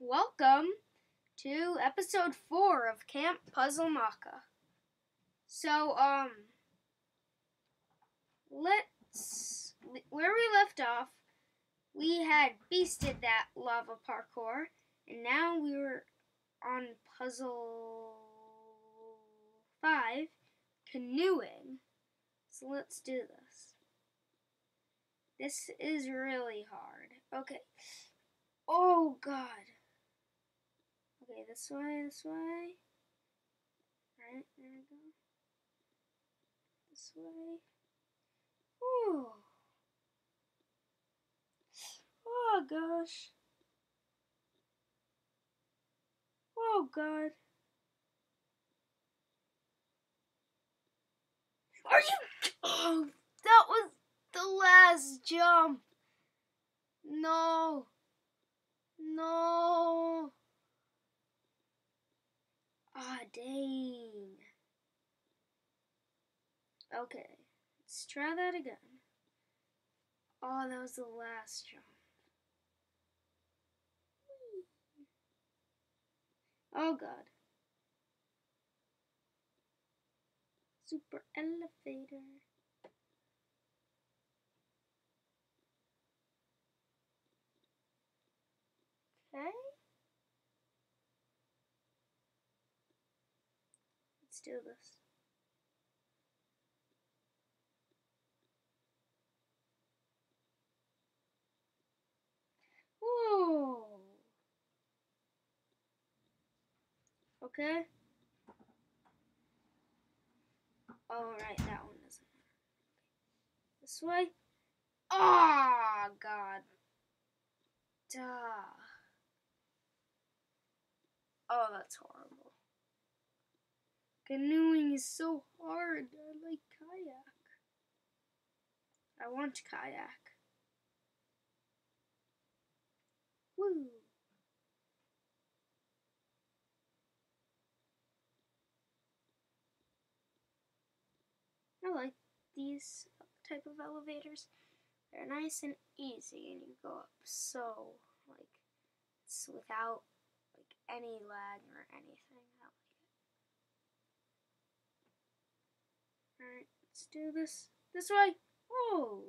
Welcome to episode four of Camp Puzzlemaca. So, um, let's where we left off. We had beasted that lava parkour, and now we were on puzzle five, canoeing. So let's do this. This is really hard. Okay. Oh God. Okay, this way, this way. Right, there we go. This way. Ooh. Oh gosh. Oh god. Are you? Oh, that was the last jump. No. No. Ah, dang. Okay, let's try that again. Oh, that was the last jump. Oh god. Super elevator. Okay. Do this. Whoa. Okay. All right, that one doesn't. This way. Oh, God. Duh. Oh, that's horrible. Canoeing is so hard. I like kayak. I want kayak. Woo. I like these type of elevators. They're nice and easy and you go up so like it's without like any lag or anything. I like it. Alright, let's do this this way. Oh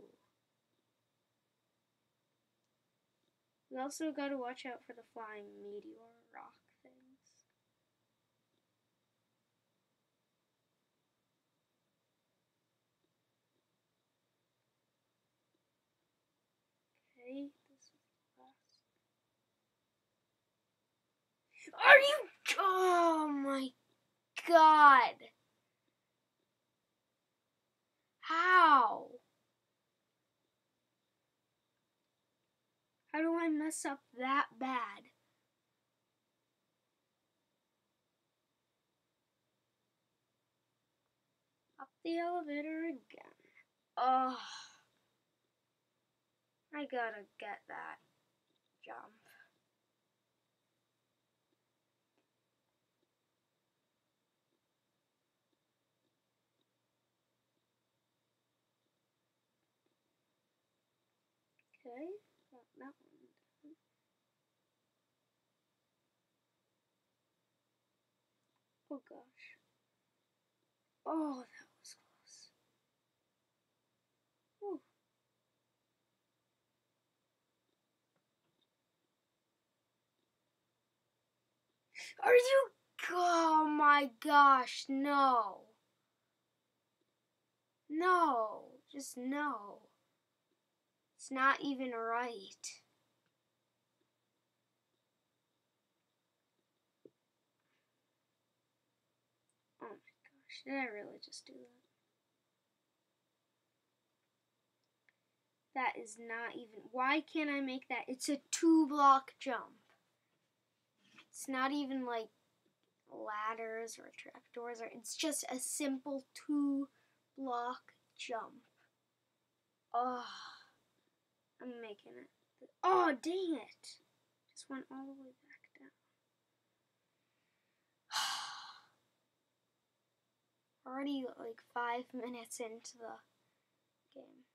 We also gotta watch out for the flying meteor rock things. Okay, this is the last. Are you? Oh my god! How? How do I mess up that bad? Up the elevator again. Oh. I gotta get that jump. Okay, got that one. Oh gosh. Oh, that was close. Whew. Are you? Oh my gosh, no. No, just no. Not even right. Oh my gosh, did I really just do that? That is not even. Why can't I make that? It's a two block jump. It's not even like ladders or trapdoors, or it's just a simple two block jump. Oh, I'm making it. Oh, dang it! Just went all the way back down. Already like five minutes into the game.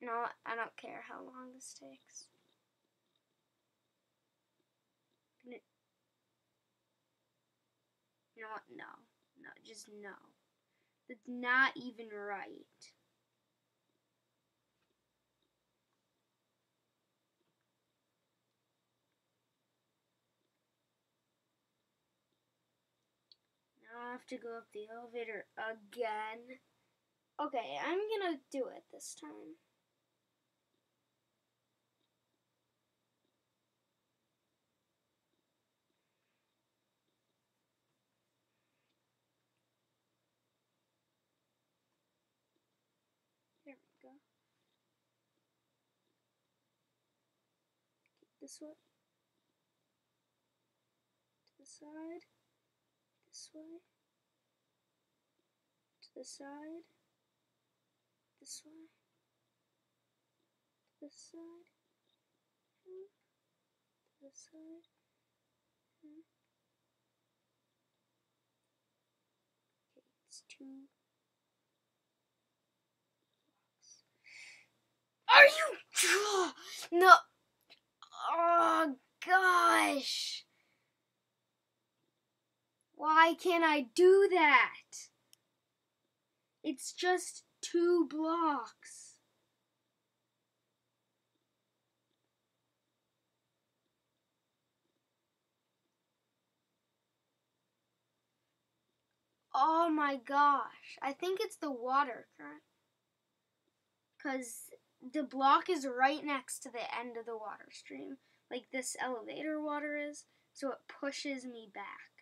No, I don't care how long this takes. You know what? No. No, just no. That's not even right. I have to go up the elevator again. Okay, I'm gonna do it this time. There we go. This way. To the side. This way. To the side. This way. To the side. Hmm. To the side. Hmm. Okay, it's two. Are you? No. Oh gosh. Why can't I do that? It's just two blocks. Oh my gosh. I think it's the water current. Because the block is right next to the end of the water stream, like this elevator water is, so it pushes me back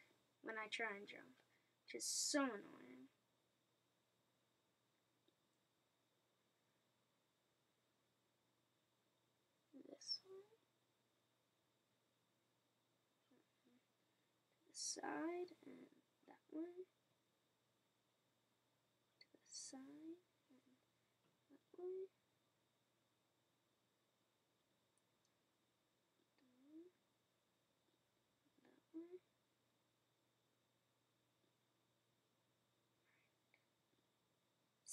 when I try and jump, which is so annoying. This one. To the side and that one. To the side and that one. That one.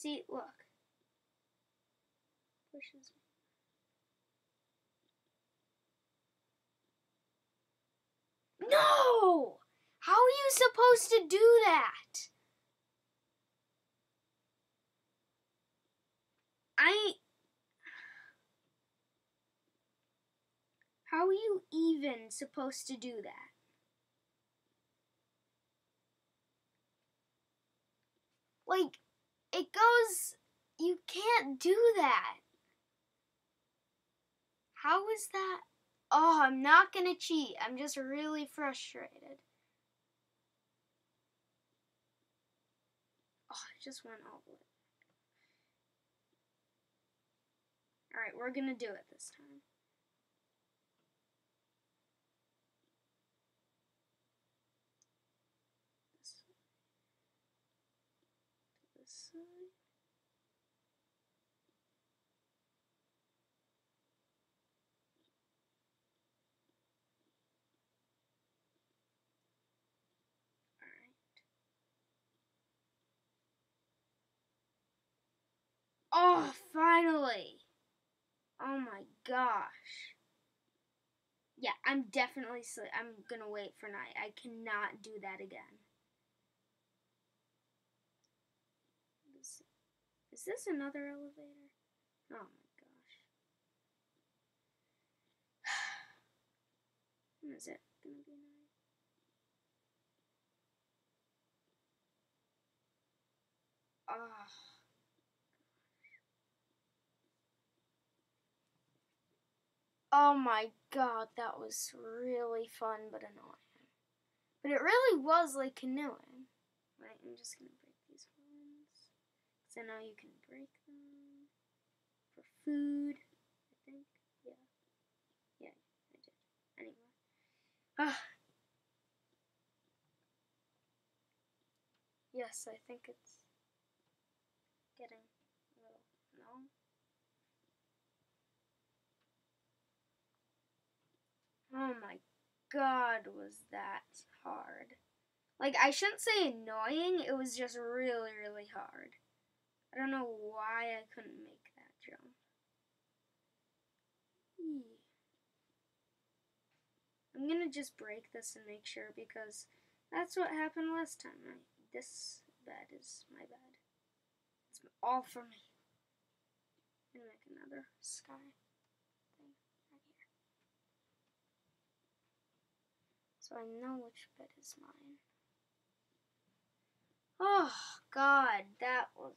See, look. Pushes me. No! How are you supposed to do that? I. How are you even supposed to do that? Like, it goes. You can't do that. How is that? Oh, I'm not gonna cheat. I'm just really frustrated. Oh, I just went all the way. Alright, we're gonna do it this time. This way. To side. Oh, finally! Oh my gosh. Yeah, I'm definitely sli- I'm gonna wait for night. I cannot do that again. Is, is this another elevator? Oh my gosh. Is it gonna be night? Oh. Oh my god, that was really fun but annoying. But it really was like canoeing. Right, I'm just gonna. Because now you can break them for food, I think. Yeah. Yeah, I did. Anyway. Ah. Yes, I think it's getting a little. No? Oh my god, was that hard. Like, I shouldn't say annoying, it was just really, really hard. I don't know why I couldn't make that jump. I'm gonna just break this and make sure because that's what happened last time. I, this bed is my bed. It's all for me. I'm gonna make another sky thing right here. So I know which bed is mine. Oh God, that was.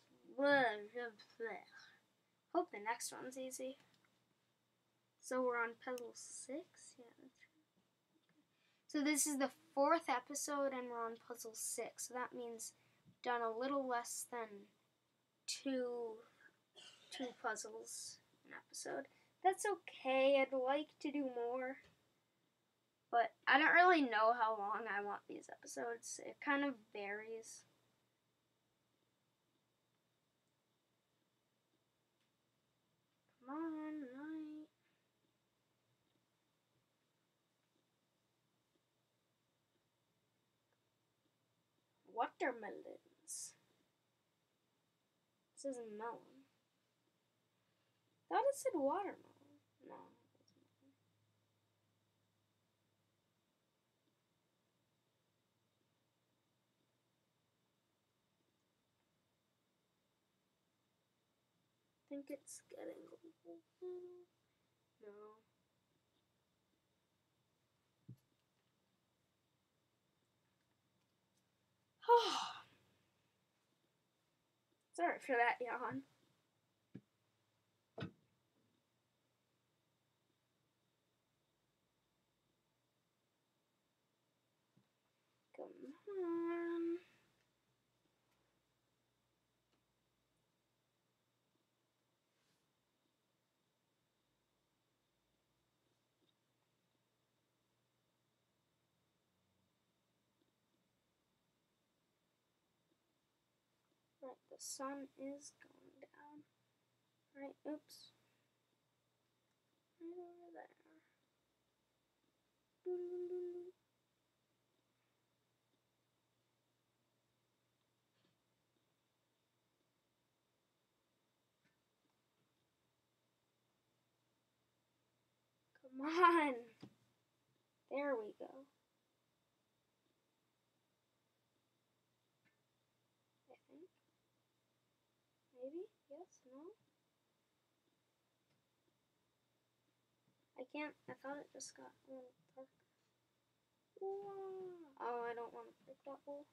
Hope the next one's easy. So we're on puzzle six. Yeah, that's right. So this is the fourth episode, and we're on puzzle six. So that means done a little less than two two puzzles an episode. That's okay. I'd like to do more. But I don't really know how long I want these episodes. It kind of varies. Come on, night. Watermelons. This isn't melon. Thought it said watermelon. No. I think it's getting no. Sorry for that yawn. Come on. Right, the sun is going down. Right, oops. Right over there. Come on. There we go. I think. Maybe? Yes? No? Can't. I thought it just got um, a little darker. Oh, I don't want to break that bowl.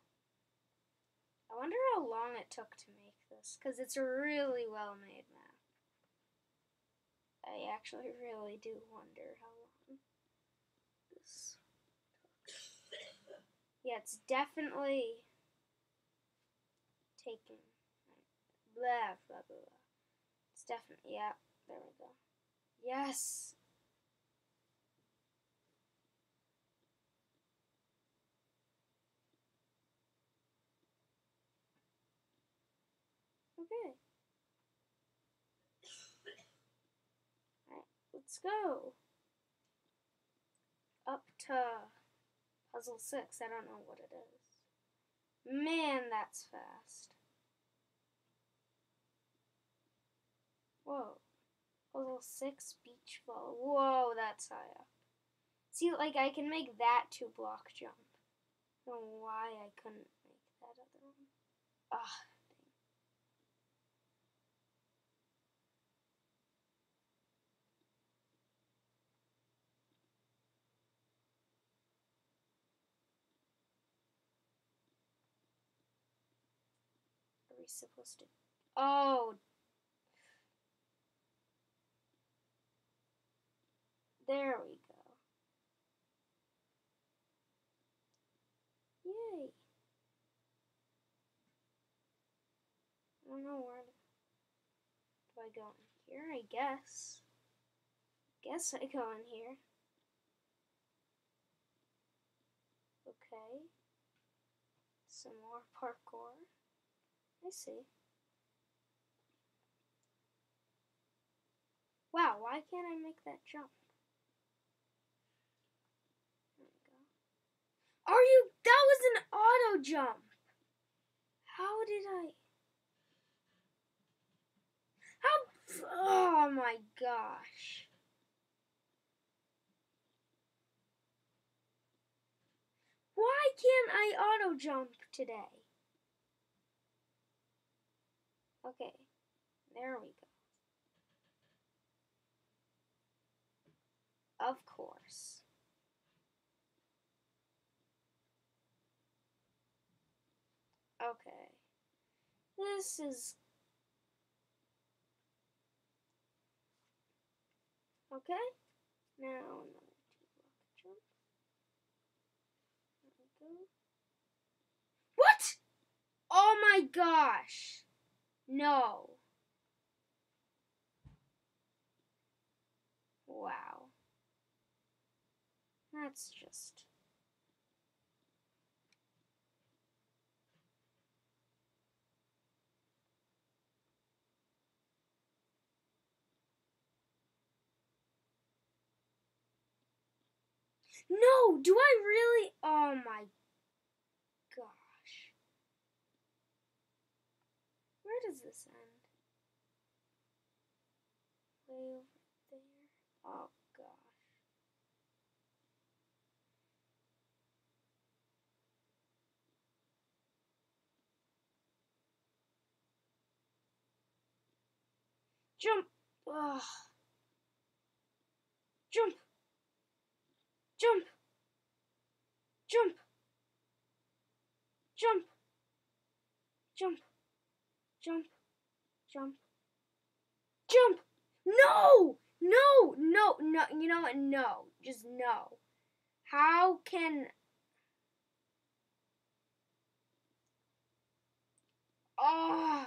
I wonder how long it took to make this, because it's a really well made map. I actually really do wonder how long this took. Yeah, it's definitely taking. Blah, blah, blah, blah. It's definitely, yeah, there we go. Yes! Okay. Alright, let's go. Up to puzzle six. I don't know what it is. Man, that's fast. Whoa. Puzzle six beach ball. Whoa, that's high up. See, like I can make that two block jump. I don't know why I couldn't make that other one. Ugh. We supposed to? Oh. There we go. Yay. I don't know where do I go in here, I guess. Guess I go in here. Okay. Some more parkour. I see. Wow, why can't I make that jump? There we go. Are you? That was an auto jump. How did I? How? Oh my gosh. Why can't I auto jump today? Okay, there we go. Of course. Okay. This is Okay. Now another two block jump. There we go. What? Oh my gosh. No. Wow. That's just No, do I really? Oh my gosh. Where does this end? Way over there. Oh gosh. Jump. Ugh. Jump. Jump! Jump! Jump! Jump! Jump! Jump! Jump! No! No! No! No! You know what? No. Just no. How can... Oh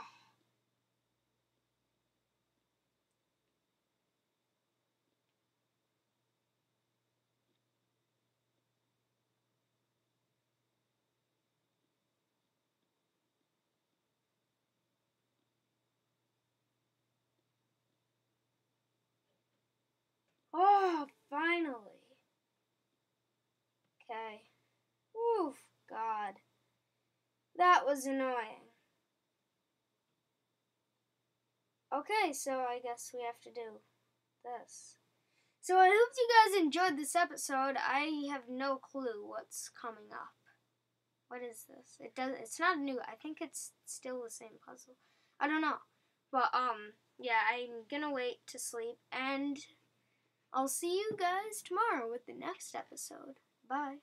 finally. Okay. Oof, God. That was annoying. Okay, so I guess we have to do this. So I hope you guys enjoyed this episode. I have no clue what's coming up. What is this? It does it's not new. I think it's still the same puzzle. I don't know. But um yeah, I'm gonna wait to sleep and I'll see you guys tomorrow with the next episode. Bye.